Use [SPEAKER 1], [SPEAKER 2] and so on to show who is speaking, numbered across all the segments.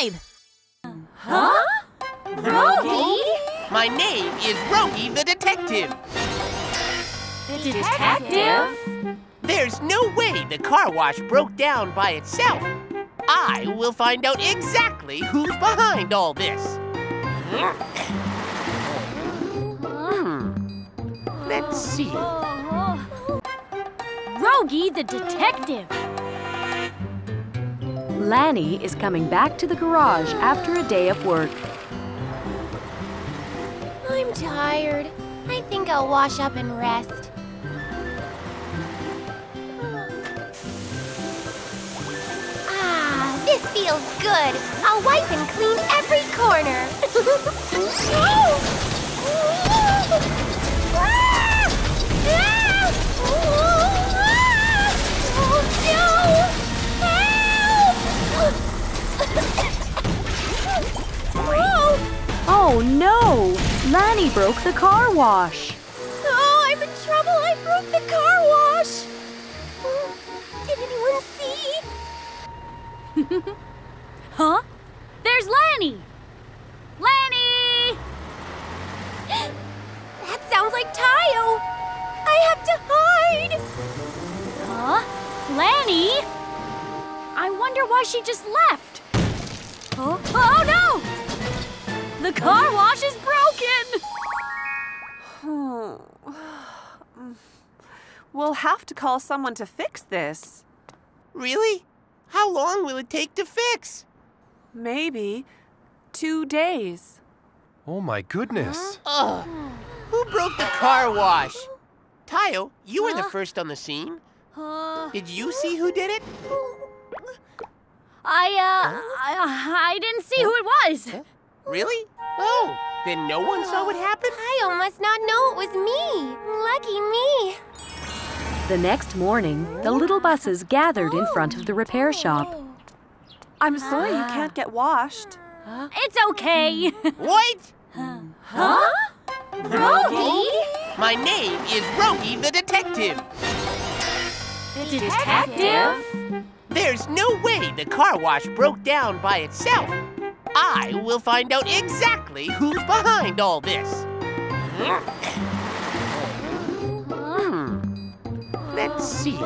[SPEAKER 1] alive!
[SPEAKER 2] Huh? Rogi?
[SPEAKER 3] My name is Rogi the Detective.
[SPEAKER 2] The detective?
[SPEAKER 3] There's no way the car wash broke down by itself. I will find out exactly who's behind all this. Hmm. Let's see.
[SPEAKER 2] Rogi the detective.
[SPEAKER 4] Lani is coming back to the garage after a day of work.
[SPEAKER 5] I'm tired. I think I'll wash up and rest. Ah, this feels good. I'll wipe and clean every corner. Oh! Ah! Ah!
[SPEAKER 4] Broke the car wash.
[SPEAKER 5] Oh, I'm in trouble. I broke the car wash. Oh, Did anyone see?
[SPEAKER 2] Huh? There's Lani! Lani!
[SPEAKER 5] That sounds like Tayo. I have to hide.
[SPEAKER 2] Huh? Lani? I wonder why she just left. Huh? Oh no! The car wash is
[SPEAKER 6] We'll have to call someone to fix this.
[SPEAKER 3] Really? How long will it take to fix?
[SPEAKER 6] Maybe two days.
[SPEAKER 7] Oh my goodness.
[SPEAKER 3] Ugh. Who broke the car wash? Tayo, you were the first on the scene.
[SPEAKER 2] Huh?
[SPEAKER 3] Did you see who did it?
[SPEAKER 2] I, uh, I, I didn't see who it was.
[SPEAKER 3] Really? Oh, then no one saw what happened?
[SPEAKER 5] Tayo must not know it was me. Lucky me.
[SPEAKER 4] The next morning, the little buses gathered in front of the repair shop.
[SPEAKER 6] I'm sorry you can't get washed.
[SPEAKER 2] It's okay.
[SPEAKER 3] Wait!
[SPEAKER 2] Huh?
[SPEAKER 5] Rogi?
[SPEAKER 3] My name is Rogi the Detective.
[SPEAKER 2] The Detective?
[SPEAKER 3] There's no way the car wash broke down by itself. I will find out exactly who's behind all this. Let's see. Gani,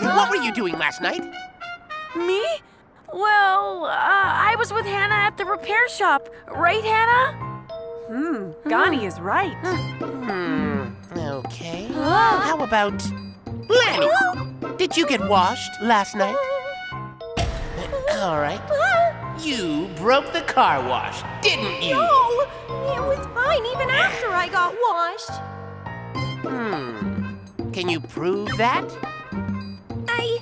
[SPEAKER 3] what were you doing last night?
[SPEAKER 8] Me? Well, uh, I was with Hana at the repair shop. Right, Hana?
[SPEAKER 6] Hmm, Gani is right.
[SPEAKER 3] Hmm. Okay. How about Lani? Did you get washed last night? All right. You broke the car wash, didn't you?
[SPEAKER 5] No, it was fine even after I got washed.
[SPEAKER 3] Hmm. Can you prove that?
[SPEAKER 5] I.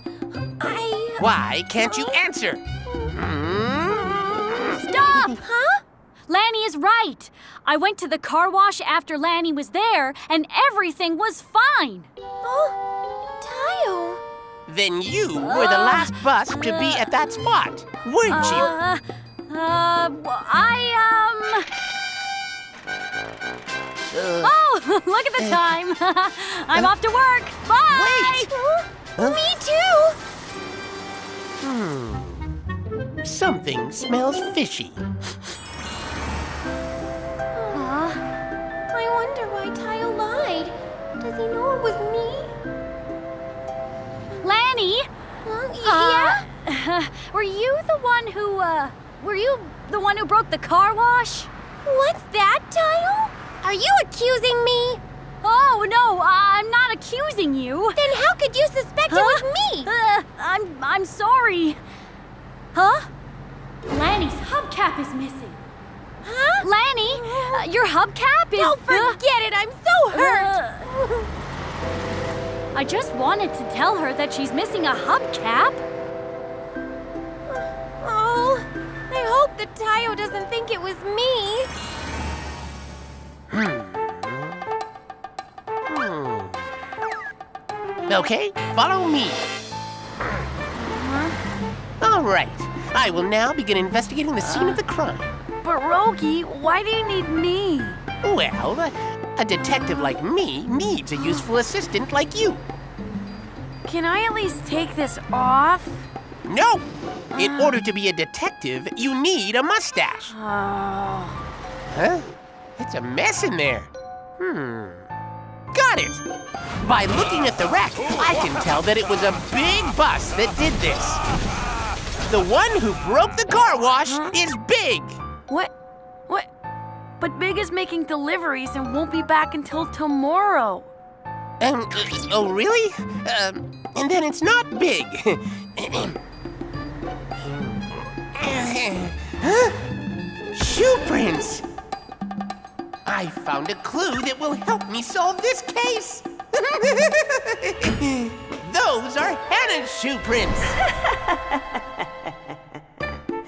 [SPEAKER 5] I.
[SPEAKER 3] Why can't you answer? Hmm?
[SPEAKER 2] Stop!
[SPEAKER 5] Huh?
[SPEAKER 2] Lani is right. I went to the car wash after Lani was there, and everything was fine.
[SPEAKER 5] Oh, Tayo.
[SPEAKER 3] Then you were the last bus to be at that spot, weren't you?
[SPEAKER 2] Uh, uh, w- I, um. Oh, look at the time. I'm off to work. Bye.
[SPEAKER 3] Wait.
[SPEAKER 5] Me too.
[SPEAKER 3] Hmm. Something smells fishy.
[SPEAKER 5] Huh? I wonder why Tayo lied. Does he know it was me?
[SPEAKER 2] Lani,
[SPEAKER 5] Huh? yeah?
[SPEAKER 2] uh, were you the one who, uh, were you the one who broke the car wash?
[SPEAKER 5] What's that, Tayo? Are you accusing me?
[SPEAKER 2] Oh, no, I'm not accusing you.
[SPEAKER 5] Then how could you suspect it was me?
[SPEAKER 2] Uh, I'm, I'm sorry. Huh? Lani's hubcap is missing.
[SPEAKER 5] Huh?
[SPEAKER 2] Lani, uh, your hubcap is.
[SPEAKER 5] Don't forget it. I'm so hurt.
[SPEAKER 2] I just wanted to tell her that she's missing a hubcap.
[SPEAKER 5] Oh, I hope that Tayo doesn't think it was me.
[SPEAKER 3] Hmm. Okay, follow me. Uh-huh. All right. I will now begin investigating the scene of the crime.
[SPEAKER 8] Uh, but Rogi, why do you need me?
[SPEAKER 3] Well, a, detective like me needs a useful assistant like you.
[SPEAKER 8] Can I at least take this off?
[SPEAKER 3] No! In uh. order to be a detective, you need a mustache.
[SPEAKER 8] Oh.
[SPEAKER 3] Huh? It's a mess in there. Hmm. Got it! By looking at the wreck, I can tell that it was a big bus that did this. The one who broke the car wash is Big.
[SPEAKER 8] What? What? But Big is making deliveries and won't be back until tomorrow.
[SPEAKER 3] Um, oh, really? Um, and then it's not Big. huh? Shoe prints! I found a clue that will help me solve this case. Those are Hana's shoe prints.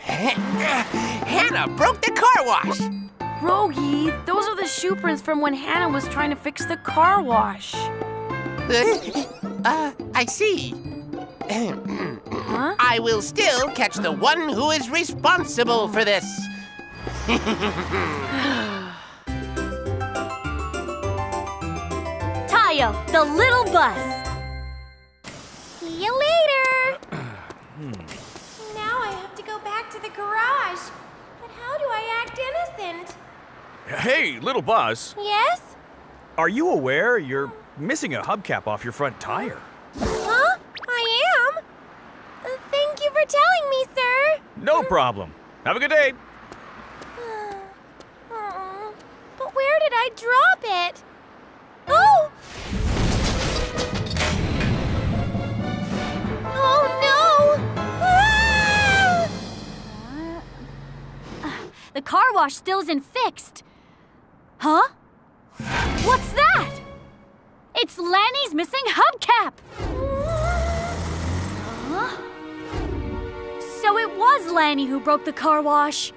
[SPEAKER 3] Hana broke the car wash.
[SPEAKER 8] Rogi, those are the shoe prints from when Hana was trying to fix the car wash.
[SPEAKER 3] Uh, I see.
[SPEAKER 8] Huh?
[SPEAKER 3] I will still catch the one who is responsible for this.
[SPEAKER 2] Tayo, the little bus.
[SPEAKER 5] See you later. now I have to go back to the garage. But how do I act innocent?
[SPEAKER 1] Hey, little bus,
[SPEAKER 5] Yes?
[SPEAKER 1] are you aware you're missing a hubcap off your front tire?
[SPEAKER 5] Huh? I am? Uh, thank you for telling me, sir.
[SPEAKER 1] No problem. Have a good day.
[SPEAKER 2] The car wash still isn't fixed. Huh? What's that? It's Lani's missing hubcap. Huh? So it was Lani who broke the car wash.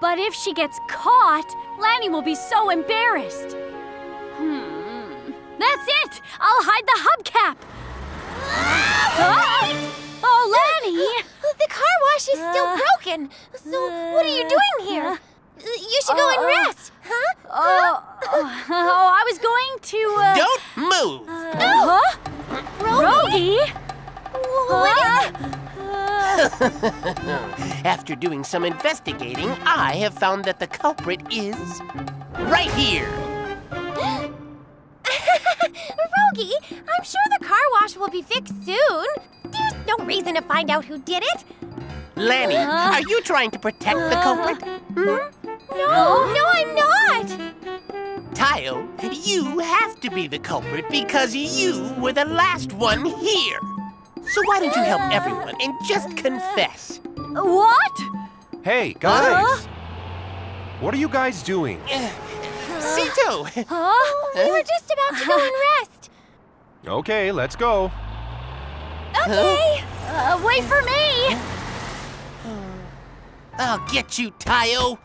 [SPEAKER 2] But if she gets caught, Lani will be so embarrassed. Hmm. That's it! I'll hide the hubcap. Ah! Oh, Lani!
[SPEAKER 5] The car wash is still
[SPEAKER 2] Uh,
[SPEAKER 5] broken. So what are you doing here? Uh, You should go and
[SPEAKER 2] uh,
[SPEAKER 5] rest, huh?
[SPEAKER 2] Oh, oh, oh, I was going to. Uh,
[SPEAKER 3] Don't move.
[SPEAKER 2] Huh?
[SPEAKER 5] Rogi?
[SPEAKER 2] Rogi?
[SPEAKER 5] What is
[SPEAKER 2] Uh,
[SPEAKER 3] After doing some investigating, I have found that the culprit is right here.
[SPEAKER 5] Rogi, I'm sure the car wash will be fixed soon. There's no reason to find out who did it.
[SPEAKER 3] Lani,
[SPEAKER 2] Uh.
[SPEAKER 3] are you trying to protect the culprit? Hmm?
[SPEAKER 5] No, no, I'm not.
[SPEAKER 3] Tayo, you have to be the culprit because you were the last one here. So why don't you help everyone and just confess?
[SPEAKER 2] what?
[SPEAKER 7] Hey, guys! What are you guys doing?
[SPEAKER 3] Cito!
[SPEAKER 2] Huh?
[SPEAKER 5] We were just about to go and rest.
[SPEAKER 7] Okay, let's go.
[SPEAKER 5] Okay.
[SPEAKER 2] Uh, wait for me!
[SPEAKER 3] I'll get you, Tayo.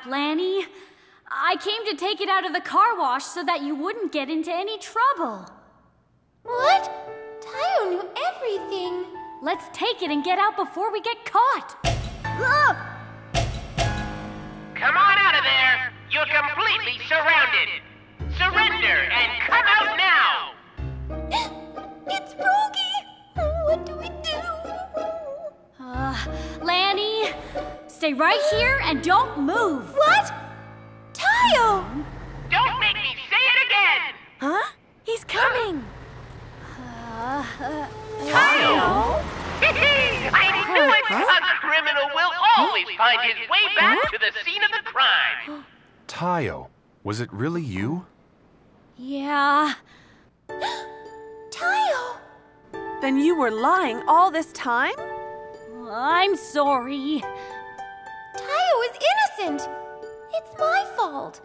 [SPEAKER 2] Hubcap, Lani. I came to take it out of the car wash so that you wouldn't get into any trouble.
[SPEAKER 5] what? Tayo knew everything.
[SPEAKER 2] Let's take it and get out before we get caught. Ugh!
[SPEAKER 3] Come on out of there. You're completely surrounded. Surrender and come out
[SPEAKER 2] stay right here and don't move.
[SPEAKER 5] What? Tayo!
[SPEAKER 3] Don't make me say it again.
[SPEAKER 8] Huh? He's coming.
[SPEAKER 3] Tayo? I knew it! A criminal will always find his way back to the scene of the crime.
[SPEAKER 7] Tayo, was it really you?
[SPEAKER 2] Yeah.
[SPEAKER 5] Tayo!
[SPEAKER 6] Then you were lying all this time?
[SPEAKER 2] I'm sorry.
[SPEAKER 5] Tayo is. It's my fault.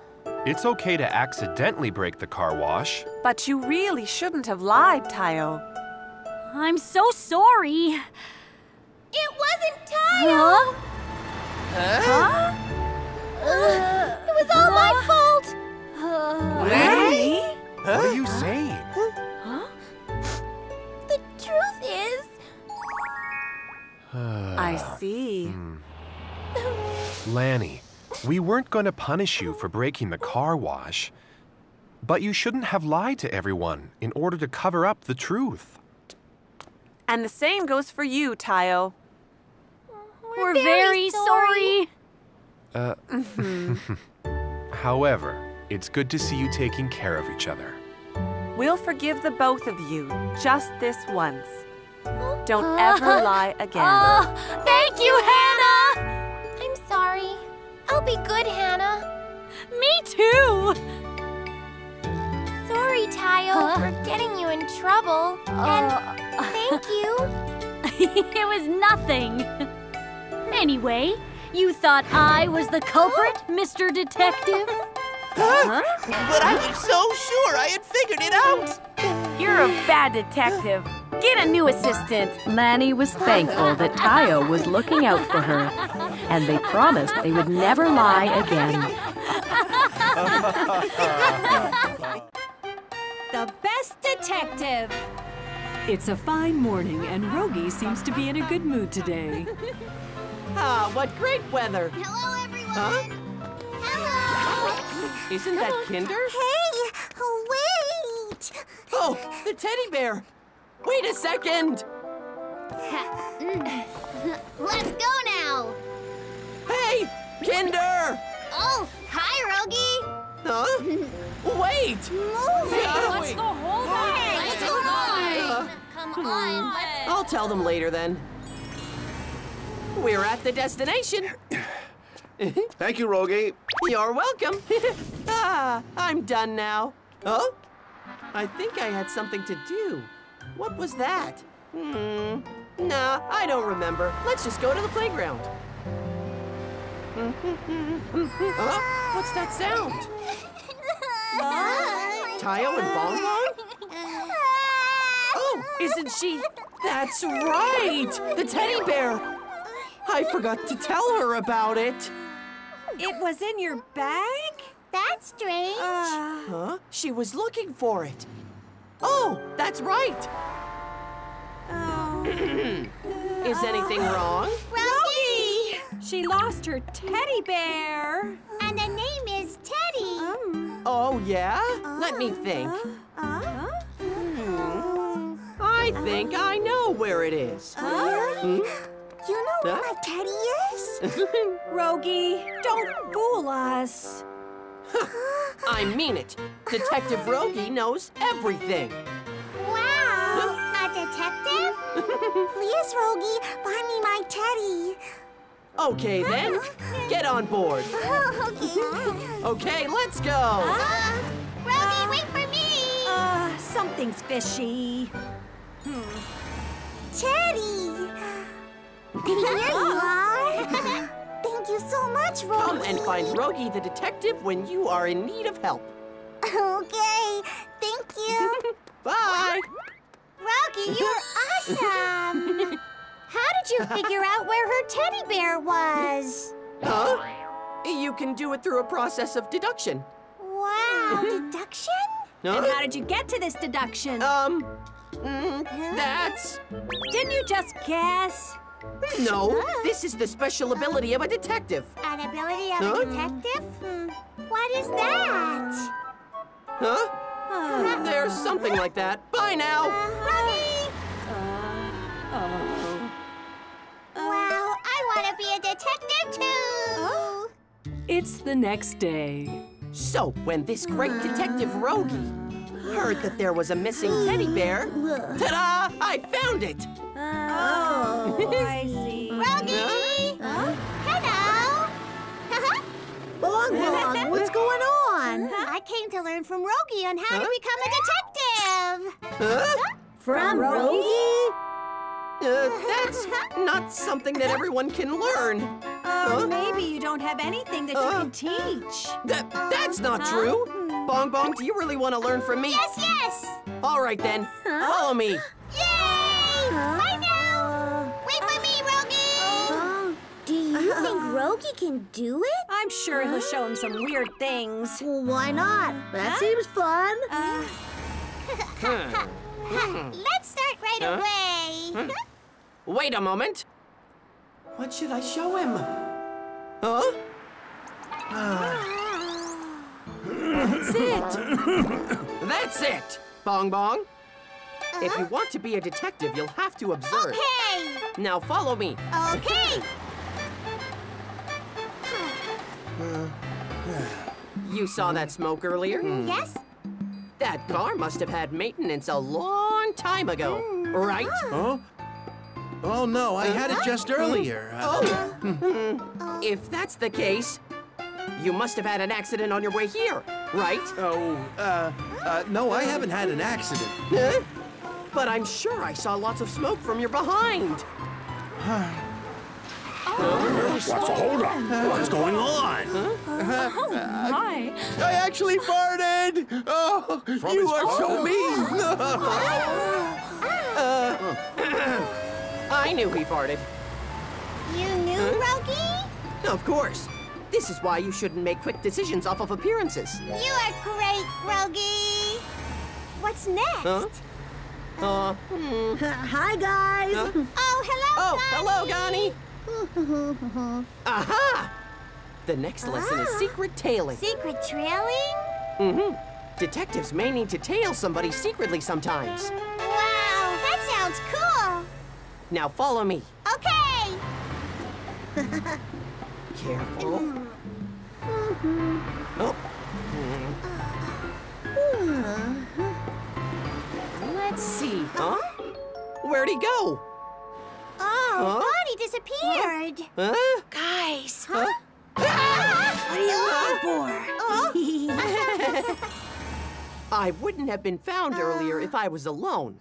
[SPEAKER 7] It's okay to accidentally break the car wash.
[SPEAKER 6] But you really shouldn't have lied, Tayo.
[SPEAKER 2] I'm so sorry.
[SPEAKER 9] It wasn't Tayo!
[SPEAKER 2] Huh?
[SPEAKER 9] Uh, it was all my fault!
[SPEAKER 7] Lani? What are you saying?
[SPEAKER 9] The truth is,
[SPEAKER 6] I see.
[SPEAKER 7] Hmm. Lani, we weren't going to punish you for breaking the car wash. But you shouldn't have lied to everyone in order to cover up the truth.
[SPEAKER 6] And the same goes for you, Tayo.
[SPEAKER 2] We're,
[SPEAKER 9] very
[SPEAKER 2] very,
[SPEAKER 9] sorry.
[SPEAKER 2] sorry.
[SPEAKER 7] Uh, however, it's good to see you taking care of each other.
[SPEAKER 6] We'll forgive the both of you just this once. Don't ever lie again.
[SPEAKER 2] Oh, thank you, Hana!
[SPEAKER 9] I'm sorry. I'll be good, Hana.
[SPEAKER 2] Me too!
[SPEAKER 9] Sorry, Tayo,
[SPEAKER 2] Huh?
[SPEAKER 9] for getting you in trouble. and uh. thank you.
[SPEAKER 2] it was nothing. Anyway, you thought I was the culprit, Mr. Detective?
[SPEAKER 3] But I was so sure I had figured it out.
[SPEAKER 8] You're a bad detective. Get a new assistant.
[SPEAKER 10] Lani was thankful that Tayo was looking out for her, and they promised they would never lie again.
[SPEAKER 11] The best detective. It's a fine morning, and Rogi seems to be in a good mood today.
[SPEAKER 12] Ah, what great weather.
[SPEAKER 9] Hello, everyone.
[SPEAKER 12] Huh?
[SPEAKER 9] Hello.
[SPEAKER 12] Isn't that Kinder?
[SPEAKER 9] Hey, wait.
[SPEAKER 12] Oh, the teddy bear. Wait a second.
[SPEAKER 9] Let's go now.
[SPEAKER 12] Hey, Kinder.
[SPEAKER 9] Oh, hi, Rogi.
[SPEAKER 12] Huh? Wait.
[SPEAKER 9] Move
[SPEAKER 12] Yeah,
[SPEAKER 9] it.
[SPEAKER 12] wait.
[SPEAKER 9] Hey, let's go on. Come on. Let's
[SPEAKER 12] I'll tell them later then. We're at the destination.
[SPEAKER 13] Thank you, Rogi.
[SPEAKER 12] You're welcome. ah, I'm done now. Oh? I think I had something to do. What was that? Hmm. Nah, I don't remember. Let's just go to the playground. huh? What's that sound? Tayo and Bong Bong? Oh, isn't she? That's right! The teddy bear! I forgot to tell her about it.
[SPEAKER 11] It was in your bag?
[SPEAKER 9] That's strange.
[SPEAKER 12] Huh? She was looking for it. Oh, that's right. Hmm. Is anything uh, wrong?
[SPEAKER 9] Rogi.
[SPEAKER 11] She lost her teddy bear.
[SPEAKER 9] And the name is Teddy. Um.
[SPEAKER 12] Oh, yeah? Let me uh, think.
[SPEAKER 9] Uh, uh. Hmm.
[SPEAKER 12] I think I know where it is. Hmm?
[SPEAKER 9] You know
[SPEAKER 12] where
[SPEAKER 9] my Teddy is?
[SPEAKER 11] Rogi, don't fool us.
[SPEAKER 12] I mean it. Detective Rogi knows everything.
[SPEAKER 9] Wow. A detective? Please, Rogi, find me my Teddy.
[SPEAKER 12] Okay, then. Get on board.
[SPEAKER 9] okay.
[SPEAKER 12] Okay, let's go.
[SPEAKER 9] Uh, Rogi, wait for me.
[SPEAKER 11] Uh, something's fishy.
[SPEAKER 9] Teddy. Here you are. Thank you so much, Rogi.
[SPEAKER 12] Come and find Rogi the detective when you are in need of help.
[SPEAKER 9] Okay. Thank you.
[SPEAKER 12] Bye.
[SPEAKER 9] Rogi, you're awesome. How did you figure out where her teddy bear was?
[SPEAKER 12] Huh? You can do it through a process of deduction.
[SPEAKER 9] Wow, deduction?
[SPEAKER 12] Huh?
[SPEAKER 11] And how did you get to this deduction?
[SPEAKER 12] Um, mm, that's...
[SPEAKER 11] Didn't you just guess?
[SPEAKER 12] No, this is the special ability of a detective.
[SPEAKER 9] An ability of
[SPEAKER 12] Huh?
[SPEAKER 9] a detective? Hmm. What is that?
[SPEAKER 12] Huh? There's something like that. Bye now.
[SPEAKER 9] Rogi! Uh-huh. Wow, I want to be a detective too.
[SPEAKER 11] It's the next day.
[SPEAKER 12] So, when this great detective Rogi heard that there was a missing teddy bear, ta-da! I found it!
[SPEAKER 11] Oh, I see.
[SPEAKER 9] Rogi! Hello!
[SPEAKER 14] Bong Bong, what's going on?
[SPEAKER 9] I came to learn from Rogi on how to become a detective.
[SPEAKER 12] Huh?
[SPEAKER 14] From Rogi?
[SPEAKER 12] Uh, that's not something that everyone can learn.
[SPEAKER 11] Uh, maybe you don't have anything that you
[SPEAKER 12] Uh.
[SPEAKER 11] can teach.
[SPEAKER 12] That, that's not true. Bong Bong, do you really want to learn from me?
[SPEAKER 9] Yes, yes!
[SPEAKER 12] All right then, follow me.
[SPEAKER 9] Yay! Bye now. Wait for me, Rogi.
[SPEAKER 14] Do you think Rogi can do it?
[SPEAKER 11] I'm sure he'll show him some weird things.
[SPEAKER 14] Well, why not? That seems fun. Uh, hmm.
[SPEAKER 9] Let's start right
[SPEAKER 12] Huh?
[SPEAKER 9] away. Hmm.
[SPEAKER 12] Wait a moment. What should I show him? Huh? That's it. That's it. Bong Bong. If you uh-huh. want to be a detective, you'll have to observe.
[SPEAKER 9] Okay.
[SPEAKER 12] Now follow me.
[SPEAKER 9] Okay.
[SPEAKER 12] You saw that smoke earlier?
[SPEAKER 9] Yes?
[SPEAKER 12] That car must have had maintenance a long time ago, right?
[SPEAKER 13] Huh? Oh no, I had it just earlier.
[SPEAKER 12] Oh. if that's the case, you must have had an accident on your way here, right?
[SPEAKER 13] Oh, uh, uh, no, I haven't had an accident.
[SPEAKER 12] Huh? But I'm sure I saw lots of smoke from your behind.
[SPEAKER 15] What's hold on? What's going on?
[SPEAKER 11] Oh, my.
[SPEAKER 13] I actually farted! Oh, you are so mean!
[SPEAKER 12] I knew he farted.
[SPEAKER 9] You knew, Rogi?
[SPEAKER 12] Of course. This is why you shouldn't make quick decisions off of appearances.
[SPEAKER 9] You are great, Rogi. What's next?
[SPEAKER 12] Huh? Uh, hmm.
[SPEAKER 14] Hi, guys.
[SPEAKER 12] Huh?
[SPEAKER 9] Oh, hello,
[SPEAKER 12] Oh,
[SPEAKER 9] Gani.
[SPEAKER 12] hello, Gani. Aha! The next lesson is
[SPEAKER 9] Ah.
[SPEAKER 12] secret tailing.
[SPEAKER 9] Secret trailing?
[SPEAKER 12] Mm-hmm. Detectives may need to tail somebody secretly sometimes.
[SPEAKER 9] Wow, that sounds cool.
[SPEAKER 12] Now follow me.
[SPEAKER 9] Okay.
[SPEAKER 12] Careful. Oh. Let's see, huh? Where'd he go?
[SPEAKER 9] Oh,
[SPEAKER 12] Huh?
[SPEAKER 9] Disappeared.
[SPEAKER 12] Huh?
[SPEAKER 11] Guys,
[SPEAKER 12] Huh?
[SPEAKER 11] what are you looking for?
[SPEAKER 12] I wouldn't have been found earlier if I was alone.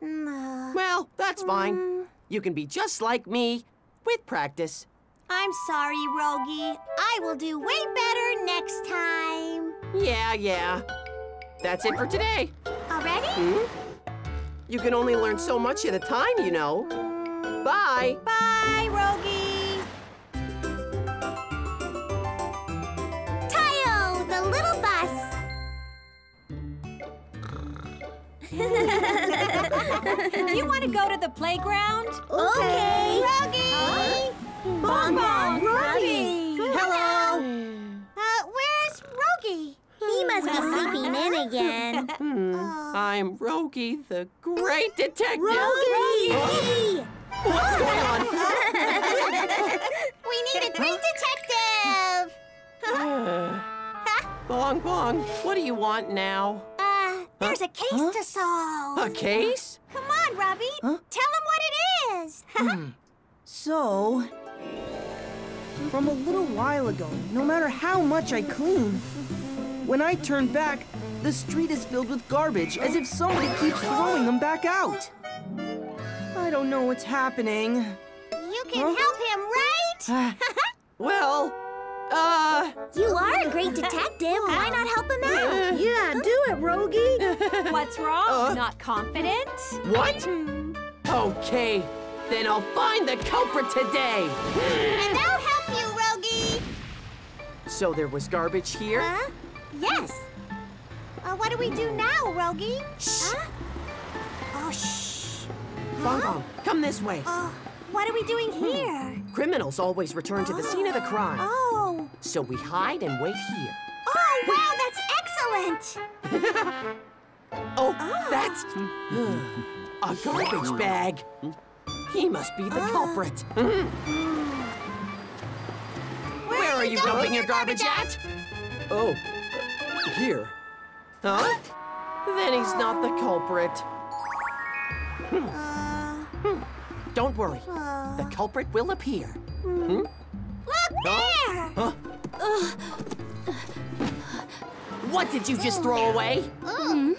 [SPEAKER 9] No.
[SPEAKER 12] Well, that's fine. Mm. You can be just like me with practice.
[SPEAKER 9] I'm sorry, Rogi. I will do way better next time.
[SPEAKER 12] Yeah, yeah. That's it for today.
[SPEAKER 9] Already?
[SPEAKER 12] Hmm? You can only learn so much at a time, you know. Bye.
[SPEAKER 9] Bye, Rogi. Tayo, the little bus.
[SPEAKER 11] you want to go to the playground?
[SPEAKER 9] Okay. Rogi.
[SPEAKER 14] Bong Bong, Rogi.
[SPEAKER 9] Hello. Uh, where's Rogi?
[SPEAKER 14] He must be sleeping in again.
[SPEAKER 12] Hmm. I'm Rogi, the great detective.
[SPEAKER 14] Rogi!
[SPEAKER 12] What's going on?
[SPEAKER 9] we need a great detective.
[SPEAKER 12] Bong Bong, what do you want now?
[SPEAKER 9] Uh, there's a case to solve.
[SPEAKER 12] A case?
[SPEAKER 9] Come on, Robbie. Tell him what it is. hmm.
[SPEAKER 16] So, from a little while ago, no matter how much I clean, when I turn back, the street is filled with garbage as if somebody keeps throwing them back out. I don't know what's happening.
[SPEAKER 9] you can help him, right?
[SPEAKER 12] Well, uh.
[SPEAKER 14] You are a great detective. Why not help him out? Yeah, do it, Rogi.
[SPEAKER 11] What's wrong?
[SPEAKER 12] Uh.
[SPEAKER 11] Not confident?
[SPEAKER 12] What? Okay, then I'll find the culprit today.
[SPEAKER 9] and I'll help you, Rogi.
[SPEAKER 12] So there was garbage here?
[SPEAKER 9] Huh? Yes. Uh, what do we do now, Rogi?
[SPEAKER 12] Shh.
[SPEAKER 9] Huh? Oh, shh.
[SPEAKER 12] Come this way.
[SPEAKER 9] Oh, what are we doing hmm. here?
[SPEAKER 12] Criminals always return to the scene of the crime.
[SPEAKER 9] Oh.
[SPEAKER 12] So we hide and wait here.
[SPEAKER 9] Oh, wow, that's excellent.
[SPEAKER 12] Oh, that's ah. a garbage bag. He must be the ah. culprit. Where are you dumping your garbage at? Oh, here. Huh? Then he's not the culprit. Ah. Hmm. Don't worry. The uh-huh. culprit will appear. Hmm? hmm?
[SPEAKER 9] Look there.
[SPEAKER 12] Huh? What did you just throw oh. away? Hmm?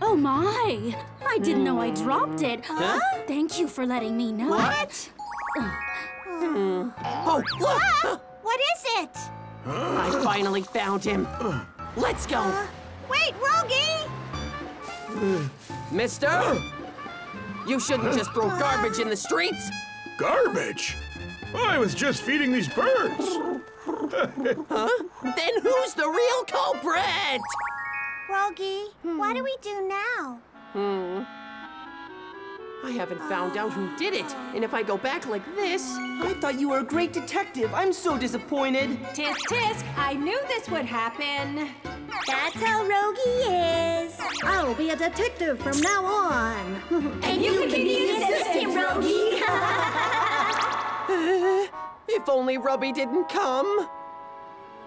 [SPEAKER 2] Oh my! I didn't know I dropped it.
[SPEAKER 12] Huh?
[SPEAKER 2] Thank you for letting me know.
[SPEAKER 12] What? Hmm. Ah! Oh, look! Ah!
[SPEAKER 9] What is it?
[SPEAKER 12] I finally found him. Let's go.
[SPEAKER 9] Uh, wait, Rogi.
[SPEAKER 12] Mister? You shouldn't just throw garbage in the streets.
[SPEAKER 17] Garbage? I was just feeding these birds.
[SPEAKER 12] huh? Then who's the real culprit?
[SPEAKER 9] Rogi, what do we do now?
[SPEAKER 12] Hmm. I haven't found out who did it, and if I go back like this...
[SPEAKER 16] I thought you were a great detective. I'm so disappointed.
[SPEAKER 11] Tisk tisk, I knew this would happen.
[SPEAKER 9] That's how Rogi is. I'll be a detective from now on.
[SPEAKER 11] And you can be the assistant, Rogi.
[SPEAKER 12] if only Rubby didn't come.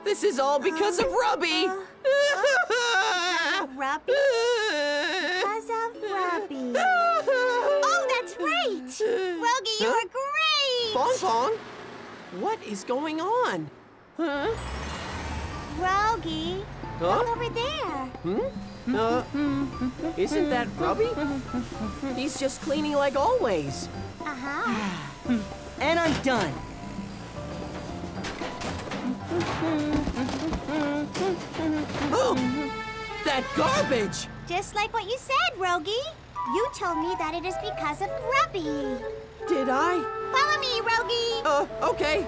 [SPEAKER 12] This is all because of Rubby.
[SPEAKER 9] Uh, Rubby? Because of Rubby. oh, that's right. Rogi, you
[SPEAKER 12] Huh?
[SPEAKER 9] were great.
[SPEAKER 12] Bong Bong, what is going on? Huh?
[SPEAKER 9] Rogi,
[SPEAKER 12] Huh?
[SPEAKER 9] look over there.
[SPEAKER 12] Hmm? Uh, isn't that Rubby? He's just cleaning like always.
[SPEAKER 9] Uh-huh.
[SPEAKER 16] And I'm done.
[SPEAKER 12] that garbage!
[SPEAKER 9] Just like what you said, Rogi. You told me that it is because of Grubby.
[SPEAKER 12] Did I?
[SPEAKER 9] Follow me, Rogi.
[SPEAKER 12] Uh, okay.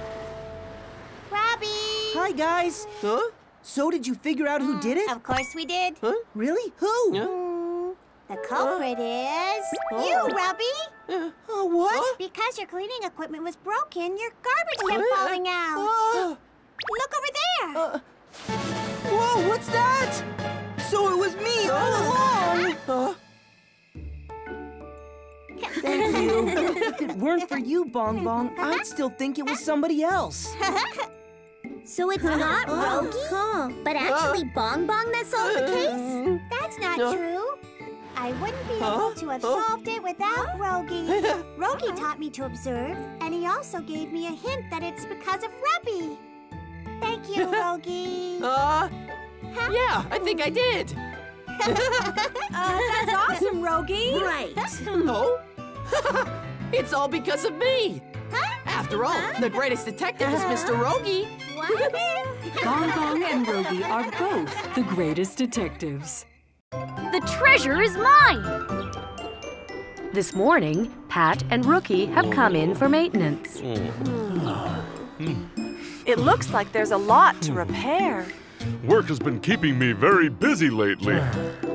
[SPEAKER 9] Robbie.
[SPEAKER 16] Hi, guys.
[SPEAKER 12] Huh?
[SPEAKER 16] So did you figure out who did it?
[SPEAKER 9] Of course we did.
[SPEAKER 12] Huh?
[SPEAKER 16] Really? Who?
[SPEAKER 9] Mm, The culprit is you, Robbie.
[SPEAKER 16] Oh, what?
[SPEAKER 9] Because your cleaning equipment was broken, your garbage kept
[SPEAKER 12] Uh,
[SPEAKER 9] falling out.
[SPEAKER 12] uh,
[SPEAKER 9] Look over there.
[SPEAKER 16] Uh, whoa, what's that? So it was me all along.
[SPEAKER 12] Uh,
[SPEAKER 16] Thank you. if it weren't for you, Bong Bong, I'd still think it was somebody else.
[SPEAKER 9] So it's not Rogi, but actually Bong Bong that solved the case? That's not
[SPEAKER 12] Uh.
[SPEAKER 9] true. I wouldn't be
[SPEAKER 12] Huh?
[SPEAKER 9] able to have
[SPEAKER 12] Huh?
[SPEAKER 9] solved it without Rogi. Rogi taught me to observe, and he also gave me a hint that it's because of Rubby. Thank you, Rogi.
[SPEAKER 12] uh, yeah, I think I did.
[SPEAKER 11] Uh, that's awesome, Rogi.
[SPEAKER 9] Right.
[SPEAKER 12] Oh? it's all because of me. After all, the greatest detective is Mr. Rogi.
[SPEAKER 9] What?
[SPEAKER 11] Bong Bong and Rogi are both the greatest detectives.
[SPEAKER 2] The treasure is mine!
[SPEAKER 4] This morning, Pat and Rookie have come in for maintenance. Hmm.
[SPEAKER 6] It looks like there's a lot to repair.
[SPEAKER 17] Work has been keeping me very busy lately.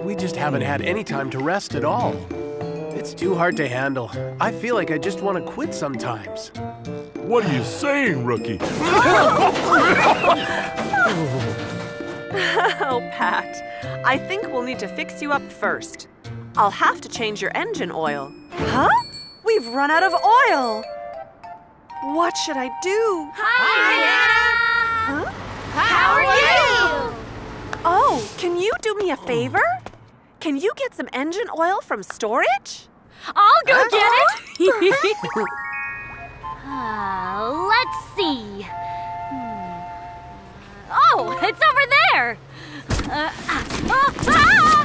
[SPEAKER 7] We just haven't had any time to rest at all. It's too hard to handle. I feel like I just want to quit sometimes.
[SPEAKER 17] What are you saying, rookie?
[SPEAKER 6] oh, Pat. I think we'll need to fix you up first. I'll have to change your engine oil. Huh? We've run out of oil! What should I do?
[SPEAKER 2] Hi, hi
[SPEAKER 6] Huh?
[SPEAKER 2] How are you?
[SPEAKER 6] Oh, can you do me a favor? Can you get some engine oil from storage?
[SPEAKER 2] I'll go get it! uh, let's see. Hmm. Oh, it's over there! Uh, ah, ah, ah,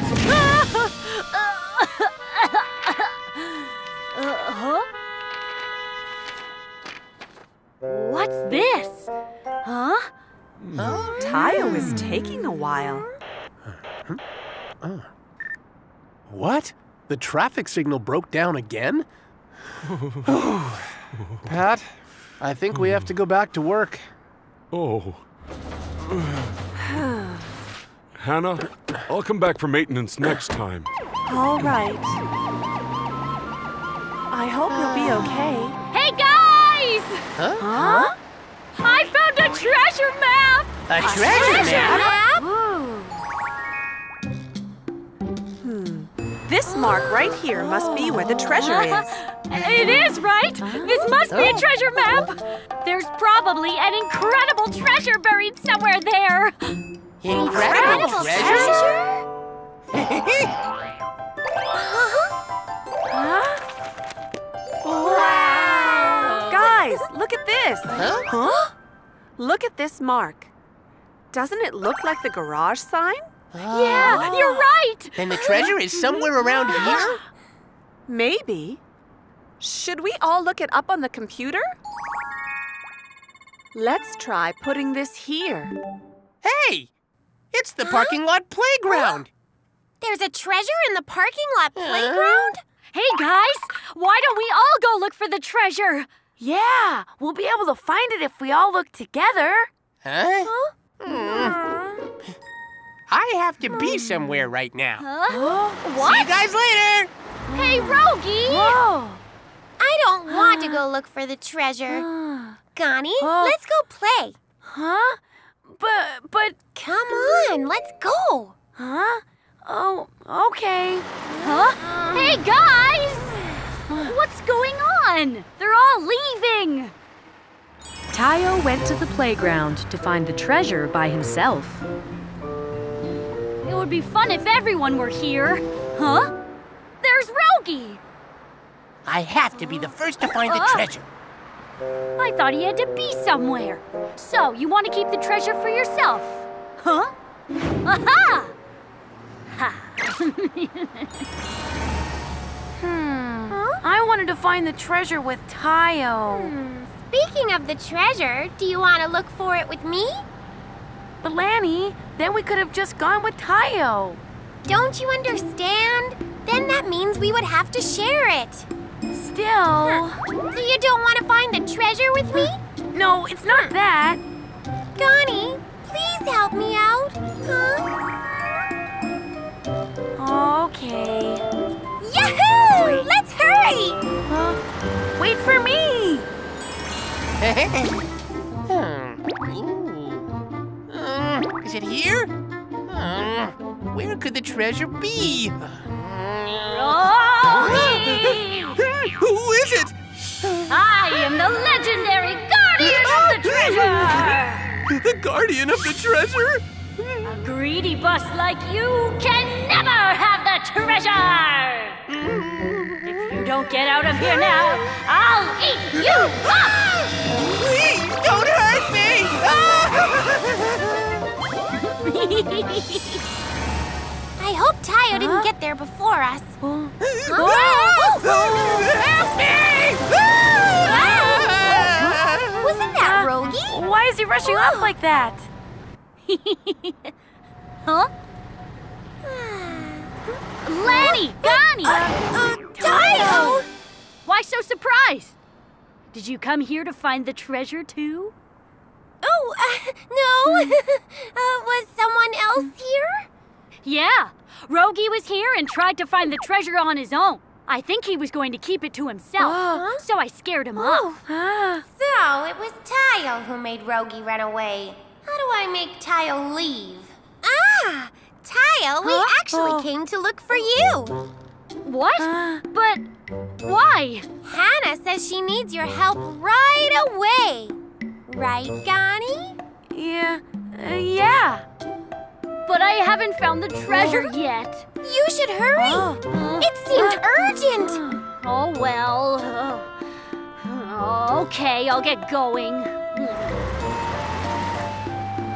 [SPEAKER 2] uh, huh? What's this? Huh?
[SPEAKER 6] Tayo is taking a while.
[SPEAKER 7] What? The traffic signal broke down again? Pat, I think we have to go back to work.
[SPEAKER 17] Oh. Hana, I'll come back for maintenance next time.
[SPEAKER 6] All right. I hope you'll be okay.
[SPEAKER 2] Hey guys!
[SPEAKER 7] Huh?
[SPEAKER 2] Huh? I found a treasure map!
[SPEAKER 3] A treasure map?
[SPEAKER 6] This mark right here must be where the treasure is.
[SPEAKER 2] It is, right? This must be a oh. treasure map! There's probably an incredible treasure buried somewhere there!
[SPEAKER 3] Incredible treasure?
[SPEAKER 6] Wow! Guys, look at this.
[SPEAKER 3] Huh?
[SPEAKER 6] Huh? Look at this mark. Doesn't it look like the garage sign?
[SPEAKER 2] Yeah, you're right!
[SPEAKER 3] Then the treasure is somewhere around here?
[SPEAKER 6] Maybe. Should we all look it up on the computer? Let's try putting this here.
[SPEAKER 3] Hey! It's the parking lot playground.
[SPEAKER 5] There's a treasure in the parking lot playground?
[SPEAKER 2] Hey guys, why don't we all go look for the treasure?
[SPEAKER 8] Yeah, we'll be able to find it if we all look together.
[SPEAKER 3] Huh? Hmm. I have to be hmm. somewhere right now.
[SPEAKER 2] Huh?
[SPEAKER 3] See you guys later.
[SPEAKER 2] Hey, Rogi!
[SPEAKER 8] Whoa.
[SPEAKER 5] I don't want to go look for the treasure. Gani,
[SPEAKER 8] Oh.
[SPEAKER 5] let's go play.
[SPEAKER 8] Huh? But, but,
[SPEAKER 5] Come on, let's go.
[SPEAKER 8] huh? Oh, okay.
[SPEAKER 2] Huh? Hey guys! What's going on? They're all leaving!
[SPEAKER 4] Tayo went to the playground to find the treasure by himself.
[SPEAKER 2] It would be fun if everyone were here. Huh? There's Rogi!
[SPEAKER 3] I have to be the first to find the
[SPEAKER 2] Oh.
[SPEAKER 3] treasure.
[SPEAKER 2] I thought he had to be somewhere. So, you want to keep the treasure for yourself? Huh? Aha! Ha!
[SPEAKER 8] Hmm. I wanted to find the treasure with Tayo.
[SPEAKER 5] Speaking of the treasure, do you want to look for it with me?
[SPEAKER 8] But Lani, then we could have just gone with Tayo.
[SPEAKER 5] Don't you understand? Then that means we would have to share it.
[SPEAKER 8] Still.
[SPEAKER 5] So you don't want to find the treasure with me?
[SPEAKER 8] No, it's not that.
[SPEAKER 5] Gani, please help me out. Huh?
[SPEAKER 8] Okay.
[SPEAKER 5] Yahoo! Let's hurry!
[SPEAKER 8] Huh? Wait for me!
[SPEAKER 3] hmm. Is it here? Uh, where could the treasure be?
[SPEAKER 17] Who is it?
[SPEAKER 2] I am the legendary guardian of the treasure!
[SPEAKER 17] The guardian of the treasure?
[SPEAKER 2] A greedy bust like you can never have the treasure! If you don't get out of here now, I'll eat you up!
[SPEAKER 3] Please
[SPEAKER 5] I hope Tayo didn't get there before us.
[SPEAKER 8] Oh.
[SPEAKER 3] Help me!
[SPEAKER 5] Wasn't that Rogi?
[SPEAKER 8] Why is he rushing off like that?
[SPEAKER 2] Huh? Lani! Gani!
[SPEAKER 5] Uh, Tayo!
[SPEAKER 2] Why so surprised? Did you come here to find the treasure too?
[SPEAKER 5] Oh, uh, no. uh, was someone else here?
[SPEAKER 2] Yeah, Rogi was here and tried to find the treasure on his own. I think he was going to keep it to himself,
[SPEAKER 8] Oh.
[SPEAKER 2] so I scared him off.
[SPEAKER 8] Ah.
[SPEAKER 5] So it was Tayo who made Rogi run away. How do I make Tayo leave? Ah! Tayo, we
[SPEAKER 2] Huh?
[SPEAKER 5] actually
[SPEAKER 8] Oh.
[SPEAKER 5] came to look for you.
[SPEAKER 2] What?
[SPEAKER 8] Ah.
[SPEAKER 2] But why?
[SPEAKER 5] Hana says she needs your help right away. Right, Gani?
[SPEAKER 8] Yeah. Uh, yeah.
[SPEAKER 2] But I haven't found the treasure yet.
[SPEAKER 5] You should hurry.
[SPEAKER 8] Oh.
[SPEAKER 5] It seemed urgent.
[SPEAKER 2] Oh well. Uh, okay, I'll get going.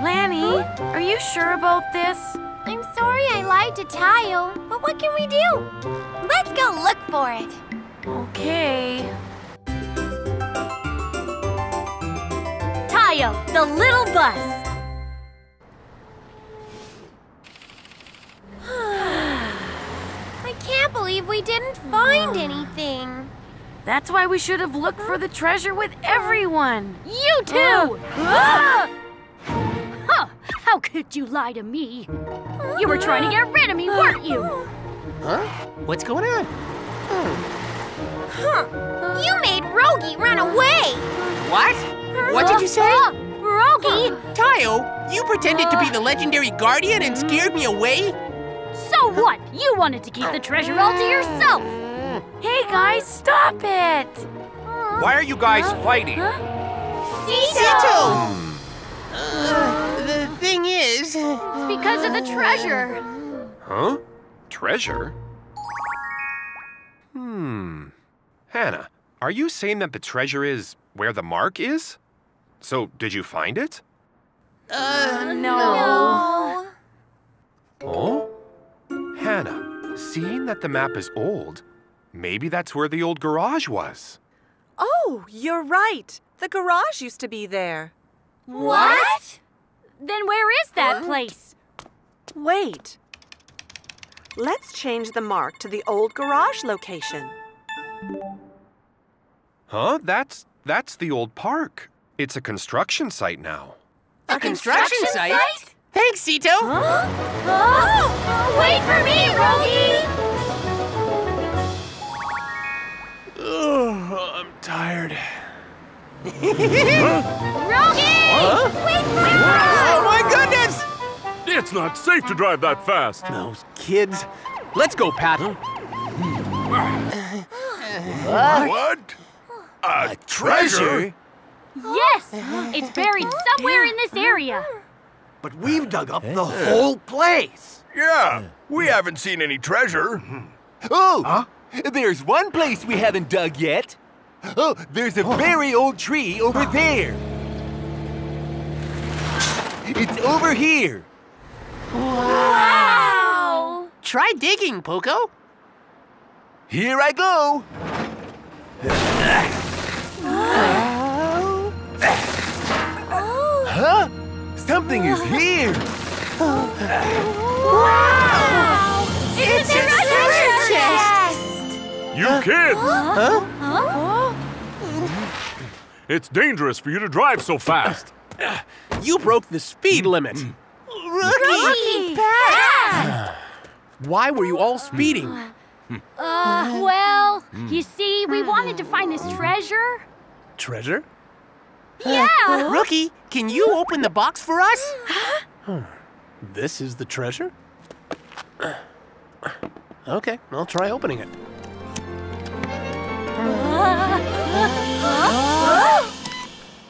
[SPEAKER 8] Lani, are you sure about this?
[SPEAKER 5] I'm sorry I lied to Tayo, but what can we do? Let's go look for it.
[SPEAKER 8] Okay.
[SPEAKER 2] Tayo, the little bus.
[SPEAKER 5] I can't believe we didn't find anything.
[SPEAKER 8] That's why we should have looked for the treasure with everyone.
[SPEAKER 2] You too!
[SPEAKER 8] Ah!
[SPEAKER 2] Huh, how could you lie to me? You were trying to get rid of me, weren't you?
[SPEAKER 3] Huh? What's going on?
[SPEAKER 5] Huh. You made Rogi run away.
[SPEAKER 3] What? What did you say?
[SPEAKER 2] Uh, Rogi!
[SPEAKER 3] Tayo, you pretended to be the legendary guardian and scared me away?
[SPEAKER 2] So what? You wanted to keep the treasure all to yourself.
[SPEAKER 8] Hey guys, stop it!
[SPEAKER 1] Why are you guys fighting?
[SPEAKER 3] Cito! Uh, the thing is...
[SPEAKER 2] It's because of the treasure.
[SPEAKER 7] Huh? Treasure? Hmm. Hana, are you saying that the treasure is where the mark is? So, did you find it?
[SPEAKER 3] Uh,
[SPEAKER 5] No.
[SPEAKER 7] Oh? Hana, seeing that the map is old, maybe that's where the old garage was.
[SPEAKER 6] Oh, you're right. The garage used to be there.
[SPEAKER 5] What?
[SPEAKER 2] Then where is that place?
[SPEAKER 6] Wait. Let's change the mark to the old garage location.
[SPEAKER 7] Huh? That's that's the old park. It's a construction site now.
[SPEAKER 3] A construction, site? Thanks, Cito.
[SPEAKER 2] Oh, wait for me, Rogi!
[SPEAKER 7] Oh, I'm tired.
[SPEAKER 2] Rogi! Wait for me!
[SPEAKER 17] Oh my goodness!
[SPEAKER 18] It's not safe to drive that fast.
[SPEAKER 17] Those kids. Let's go, Pat.
[SPEAKER 18] What? A treasure?
[SPEAKER 2] Yes! It's buried somewhere in this area.
[SPEAKER 1] But we've dug up the whole place.
[SPEAKER 18] Yeah, we haven't seen any treasure.
[SPEAKER 17] Oh, there's one place we haven't dug yet. Oh, there's a very old tree over there. It's over here.
[SPEAKER 2] Wow!
[SPEAKER 3] Try digging, Poco.
[SPEAKER 17] Here I go. Huh? Something is here.
[SPEAKER 2] Wow! It's, a treasure chest!
[SPEAKER 18] You kids!
[SPEAKER 3] Huh?
[SPEAKER 2] Huh?
[SPEAKER 18] It's dangerous for you to drive so fast.
[SPEAKER 17] You broke the speed limit.
[SPEAKER 2] Rogi! Pat!
[SPEAKER 17] Why were you all speeding?
[SPEAKER 2] Uh, well, you see, we wanted to find this treasure.
[SPEAKER 17] Treasure?
[SPEAKER 2] Yeah!
[SPEAKER 3] Rookie, can you open the box for us? huh.
[SPEAKER 17] This is the treasure? Okay, I'll try opening it.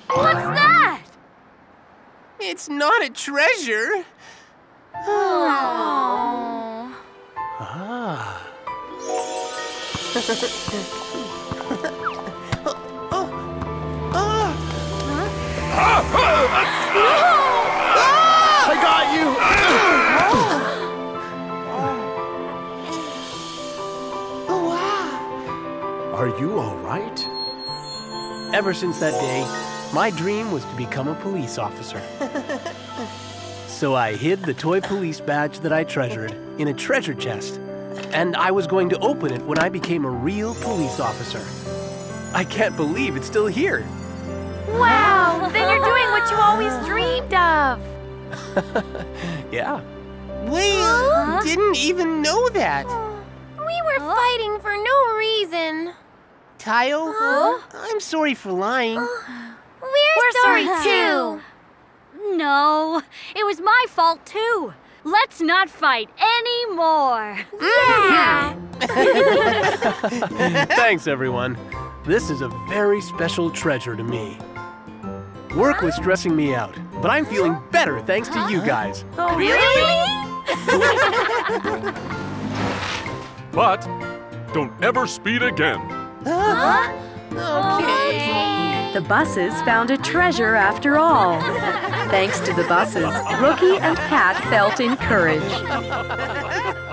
[SPEAKER 2] What's that?
[SPEAKER 3] It's not a treasure.
[SPEAKER 2] Oh.
[SPEAKER 17] Ah.
[SPEAKER 1] I got you!
[SPEAKER 17] Are you all right? Ever since that day, my dream was to become a police officer. so I hid the toy police badge that I treasured in a treasure chest, and I was going to open it when I became a real police officer. I can't believe it's still here.
[SPEAKER 8] Wow! Then you're doing what you always dreamed of.
[SPEAKER 17] Yeah.
[SPEAKER 3] We uh, didn't even know that.
[SPEAKER 5] We were fighting for no reason.
[SPEAKER 3] Tayo, I'm sorry for lying.
[SPEAKER 5] We're,
[SPEAKER 2] We're
[SPEAKER 5] sorry
[SPEAKER 2] sorry
[SPEAKER 5] too.
[SPEAKER 2] No, it was my fault too. Let's not fight anymore.
[SPEAKER 5] Yeah.
[SPEAKER 17] Thanks, everyone. This is a very special treasure to me. Work was stressing me out, but I'm feeling better thanks to you guys.
[SPEAKER 8] Oh, really?
[SPEAKER 18] But don't ever speed again.
[SPEAKER 3] Okay.
[SPEAKER 4] The buses found a treasure after all. Thanks to the buses, Rookie and Pat felt encouraged.